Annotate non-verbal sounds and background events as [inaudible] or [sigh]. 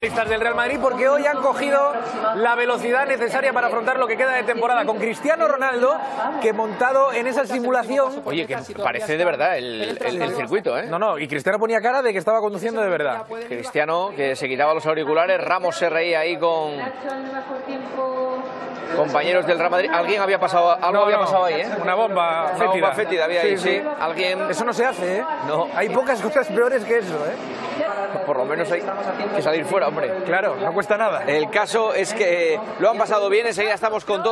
del Real Madrid porque hoy han cogido la velocidad necesaria para afrontar lo que queda de temporada con Cristiano Ronaldo que montado en esa simulación Oye, que parece de verdad el, el- el circuito, ¿eh? no no y Cristiano ponía cara de que estaba conduciendo de verdad Cristiano que se quitaba los auriculares, Ramos se reía ahí con compañeros del Real Madrid. Alguien había pasado, algo No, había no, pasado ahí, ¿eh? una bomba Una fétida. bomba fétida había ahí, sí. Alguien, eso no se hace ¿eh? No. hay pocas cosas peores que eso ¿eh? [laughs] por lo menos hay que salir fuera, hombre. claro no cuesta nada El caso es que lo han pasado bien, enseguida estamos con todo.